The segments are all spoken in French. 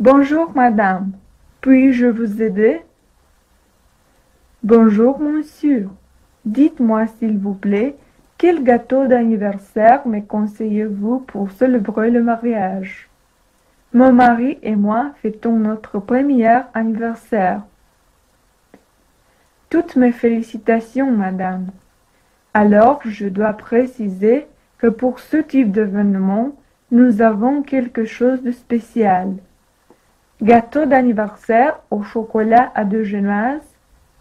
Bonjour, madame. Puis-je vous aider? Bonjour, monsieur. Dites-moi, s'il vous plaît, quel gâteau d'anniversaire me conseillez-vous pour célébrer le mariage? Mon mari et moi fêtons notre premier anniversaire. Toutes mes félicitations, madame. Alors, je dois préciser que pour ce type d'événement, nous avons quelque chose de spécial. Gâteau d'anniversaire au chocolat à deux genoises,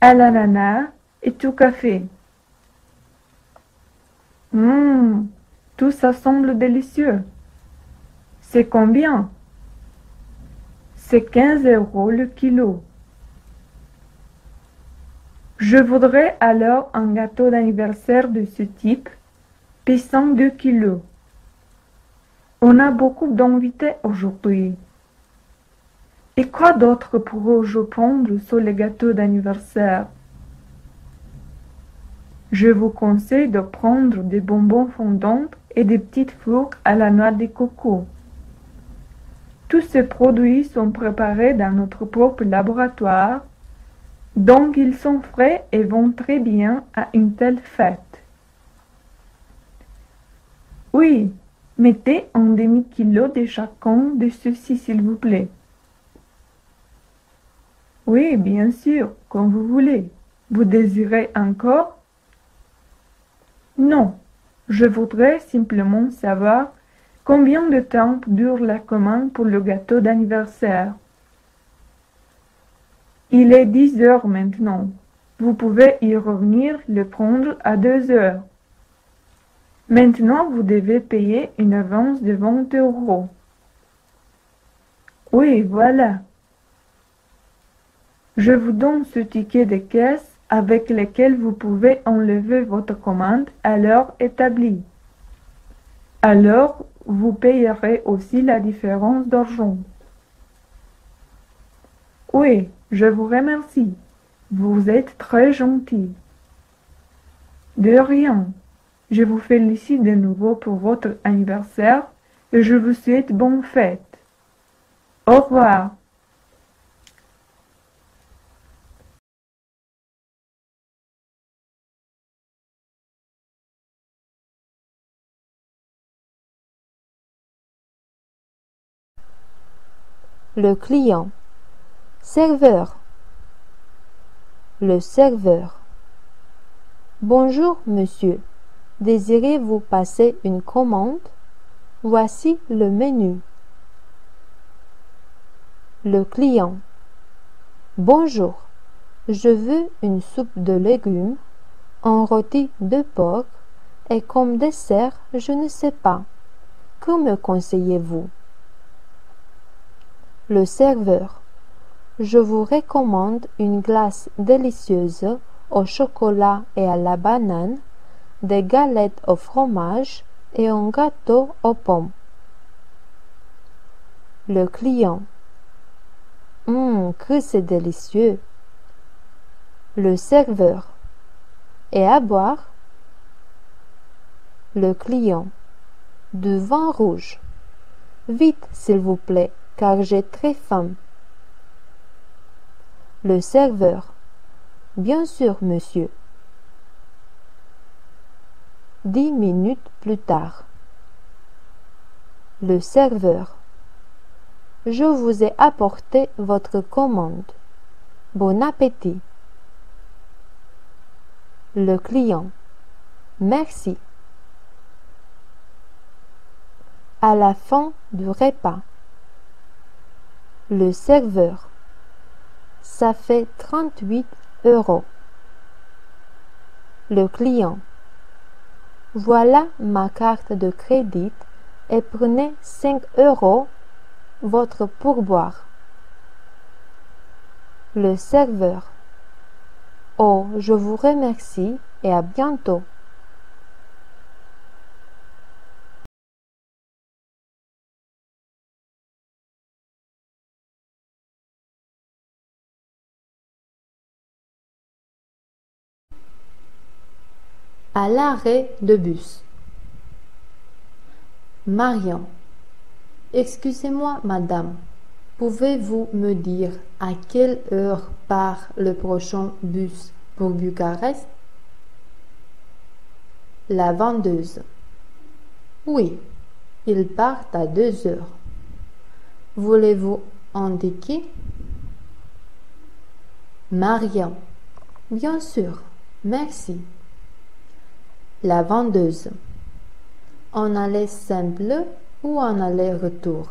à l'ananas et tout café. Hum, tout ça semble délicieux. C'est combien? C'est quinze euros le kilo. Je voudrais alors un gâteau d'anniversaire de ce type, pesant deux kilos. On a beaucoup d'invités aujourd'hui. Et quoi d'autre pourrais-je prendre sur le gâteau d'anniversaire? Je vous conseille de prendre des bonbons fondants et des petites fleurs à la noix de coco. Tous ces produits sont préparés dans notre propre laboratoire, donc ils sont frais et vont très bien à une telle fête. Oui, mettez un demi-kilo de chacun de ceux-ci, s'il vous plaît. Oui, bien sûr, comme vous voulez. Vous désirez encore? Non, je voudrais simplement savoir combien de temps dure la commande pour le gâteau d'anniversaire. Il est dix heures maintenant. Vous pouvez y revenir le prendre à deux heures. Maintenant, vous devez payer une avance de vingt euros. Oui, voilà. Je vous donne ce ticket de caisse avec lequel vous pouvez enlever votre commande à l'heure établie. Alors, vous payerez aussi la différence d'argent. Oui, je vous remercie. Vous êtes très gentil. De rien. Je vous félicite de nouveau pour votre anniversaire et je vous souhaite bonne fête. Au revoir. Le client. Serveur. Le serveur. Bonjour, monsieur. Désirez-vous passer une commande? Voici le menu. Le client. Bonjour. Je veux une soupe de légumes, un rôti de porc et comme dessert, je ne sais pas. Que me conseillez-vous? Le serveur. Je vous recommande une glace délicieuse au chocolat et à la banane, des galettes au fromage et un gâteau aux pommes. Le client. Hum, que c'est délicieux. Le serveur. Et à boire? Le client. Du vin rouge. Vite, s'il vous plaît car j'ai très faim. Le serveur. Bien sûr, monsieur. Dix minutes plus tard. Le serveur. Je vous ai apporté votre commande. Bon appétit. Le client. Merci. À la fin du repas. Le serveur. Ça fait trente-huit euros. Le client. Voilà ma carte de crédit et prenez cinq euros votre pourboire. Le serveur. Oh, je vous remercie et à bientôt. À l'arrêt de bus. Marion. Excusez-moi, madame. Pouvez-vous me dire à quelle heure part le prochain bus pour Bucarest? La vendeuse. Oui, il part à deux heures. Voulez-vous indiquer? Marion. Bien sûr, merci. La vendeuse. En aller simple ou en aller-retour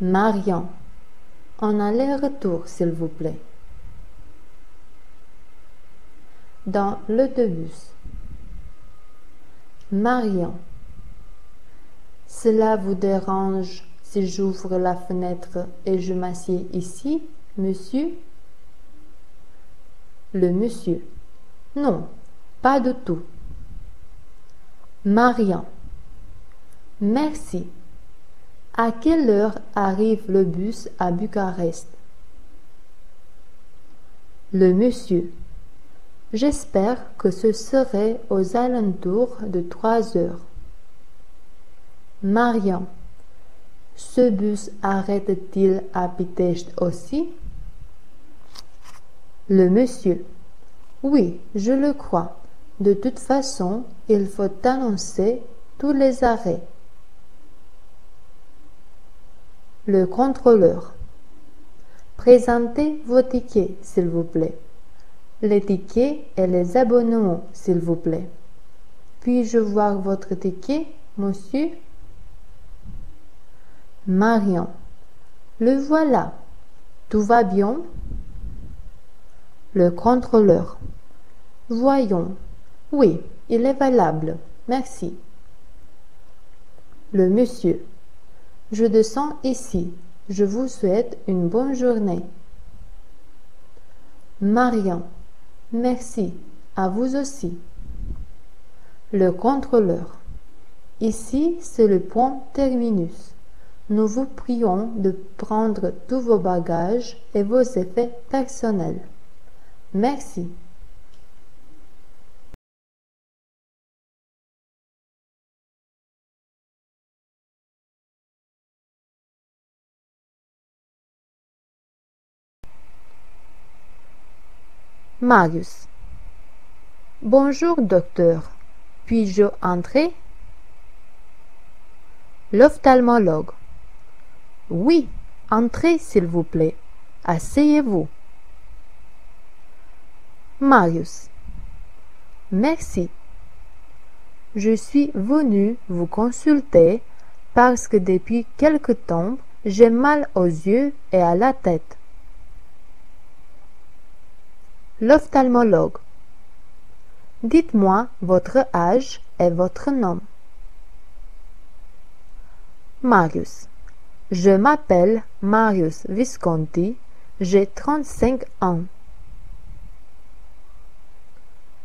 Marion. En aller-retour, s'il vous plaît. Dans l'autobus. Marion. Cela vous dérange si j'ouvre la fenêtre et je m'assieds ici, monsieur? Le monsieur. Non, pas du tout. Marion. Merci. À quelle heure arrive le bus à Bucarest? Le monsieur. J'espère que ce serait aux alentours de trois heures. Marion. Ce bus arrête-t-il à Pitecht aussi? Le monsieur. Oui, je le crois. De toute façon, il faut annoncer tous les arrêts. Le contrôleur. Présentez vos tickets, s'il vous plaît. Les tickets et les abonnements, s'il vous plaît. Puis-je voir votre ticket, monsieur? Marion. Le voilà. Tout va bien? Le contrôleur. Voyons. Oui, il est valable. Merci. Le monsieur. Je descends ici. Je vous souhaite une bonne journée. Marion. Merci. À vous aussi. Le contrôleur. Ici, c'est le point terminus. Nous vous prions de prendre tous vos bagages et vos effets personnels. Merci. Marius. Bonjour, docteur. Puis-je entrer? L'ophtalmologue. Oui, entrez, s'il vous plaît. Asseyez-vous. Marius. Merci. Je suis venu vous consulter parce que depuis quelque temps, j'ai mal aux yeux et à la tête. L'ophtalmologue. Dites-moi votre âge et votre nom. Marius. Je m'appelle Marius Visconti, j'ai 35 ans.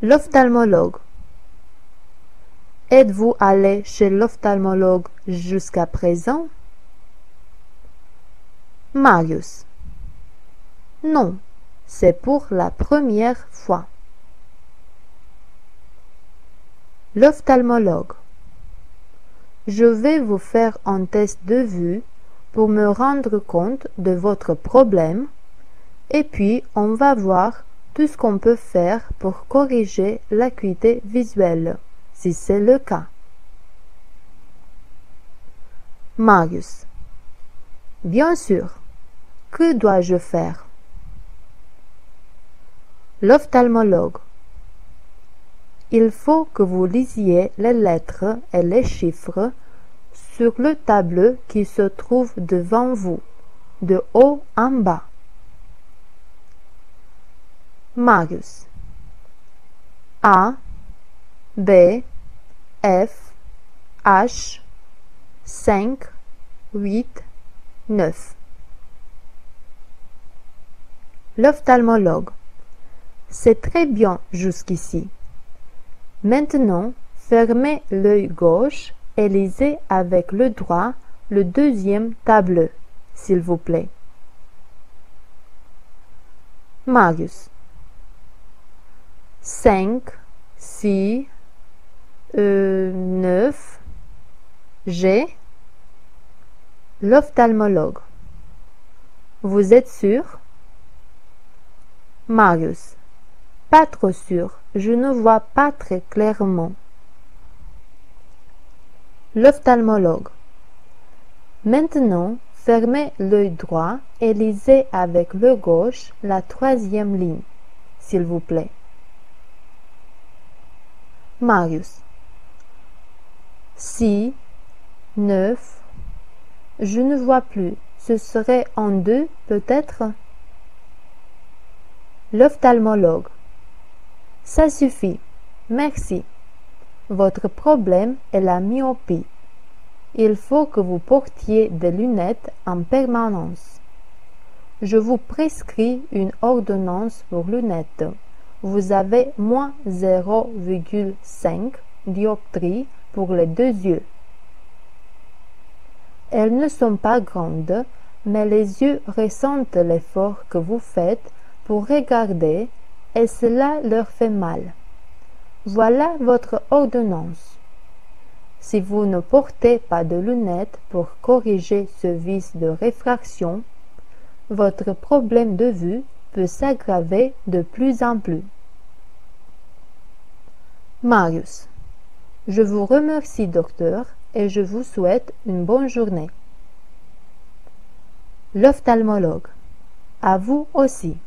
L'ophtalmologue. Êtes-vous allé chez l'ophtalmologue jusqu'à présent? Marius. Non, c'est pour la première fois. L'ophtalmologue. Je vais vous faire un test de vue pour me rendre compte de votre problème et puis on va voir tout ce qu'on peut faire pour corriger l'acuité visuelle, si c'est le cas. Marius. Bien sûr. Que dois-je faire L'ophtalmologue. Il faut que vous lisiez les lettres et les chiffres sur le tableau qui se trouve devant vous, de haut en bas. Marius. A, B, F, H, 5, 8, 9. L'ophtalmologue. C'est très bien jusqu'ici. Maintenant, fermez l'œil gauche et lisez avec le droit le deuxième tableau, s'il vous plaît. Marius. 5, 6, 9, G, L'ophtalmologue. Vous êtes sûr? Marius. Pas trop sûr, je ne vois pas très clairement. L'ophtalmologue. Maintenant, fermez l'œil droit et lisez avec le gauche la troisième ligne, s'il vous plaît. Marius. Si, neuf, je ne vois plus, ce serait en deux peut-être? L'ophtalmologue. Ça suffit. Merci. Votre problème est la myopie. Il faut que vous portiez des lunettes en permanence. Je vous prescris une ordonnance pour lunettes. Vous avez moins 0,5 dioptrie pour les deux yeux. Elles ne sont pas grandes, mais les yeux ressentent l'effort que vous faites pour regarder et cela leur fait mal. Voilà votre ordonnance. Si vous ne portez pas de lunettes pour corriger ce vice de réfraction, votre problème de vue peut s'aggraver de plus en plus. Marius. Je vous remercie, docteur, et je vous souhaite une bonne journée. L'ophtalmologue. À vous aussi.